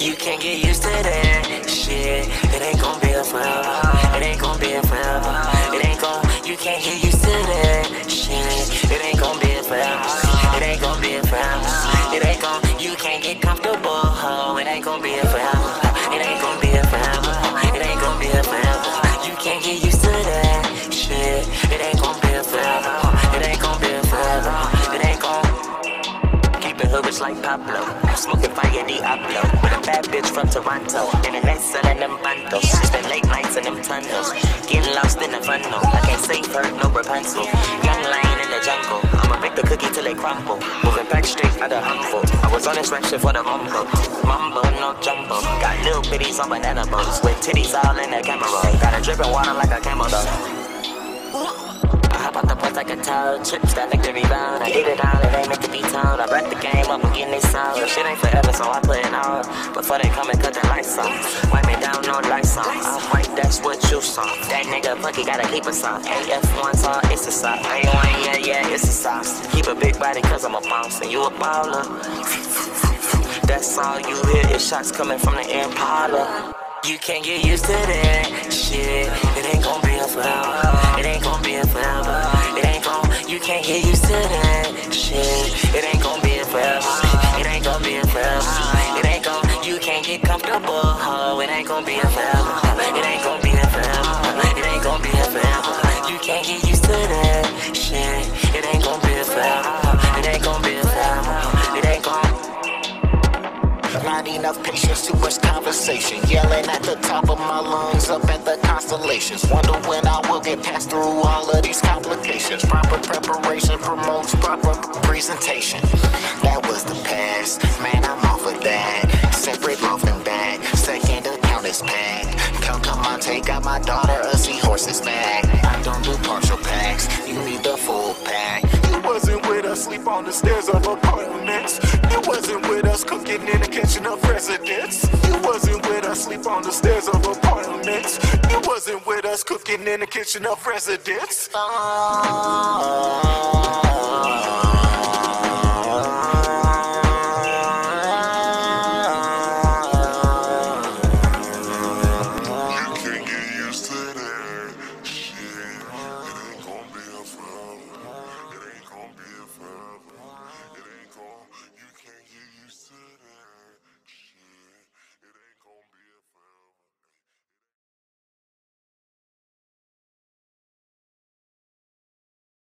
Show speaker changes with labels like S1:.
S1: You can't get used to that shit. It ain't gonna be a forever. It ain't gonna be a forever. It ain't gon' You can't get used to that shit. It ain't gonna be a forever. It ain't gonna be a forever. It ain't gon' You can't get comfortable. Oh, it ain't gonna be a forever. It ain't gonna be a forever. It ain't gonna be a forever. You can't get used to that shit. It ain't gonna be a forever. It ain't gonna be a forever. It ain't gon' Keep it hood rich like Pablo. Smoking fire Diablo. With a bad bitch from Toronto. Internet selling them bundles. Spend late nights in them tunnels. Getting lost in the funnel. I can't save her, no Rapunzel. Young lion in the jungle. I'ma bake the cookie till they crumble. Moving back straight out of humble. I was on shit for the mumbo. Mumbo, no jumbo. Got little bitties on banana boats. With titties all in the camera. Got a dripping water like a camel though. Like a toad, trips that like the rebound. I did it all, it ain't meant to be told. I wrapped the game up, I'm getting it sold. Shit ain't forever, so I play it all. Before they come and cut the lights off. Wipe me down, no lights on. I'm white, that's what you saw. That nigga Punky gotta keep us off. AF1 song, it's a sock. A1, yeah, yeah, it's a sauce. Keep a big body, cause I'm a boss. And you a baller. That's all you hear is shots coming from the Impala. You can't get used to that shit. It ain't gon' be a forever. Oh, it ain't gon' be a forever. It ain't
S2: Not enough patience, too much conversation. Yelling at the top of my lungs, up at the constellations. Wonder when I will get past through all of these complications. Proper preparation promotes proper presentation. That was the past, man, I'm off of that. Separate loafing bag, second account is packed. come on, take out my daughter a seahorse's back. I don't do partial packs, you need the full pack.
S3: You wasn't with us, sleep on the stairs of apartments. You of residence. You wasn't with us, sleep on the stairs of apartments. You wasn't with us, cooking in the kitchen of residence.
S2: Oh, uh,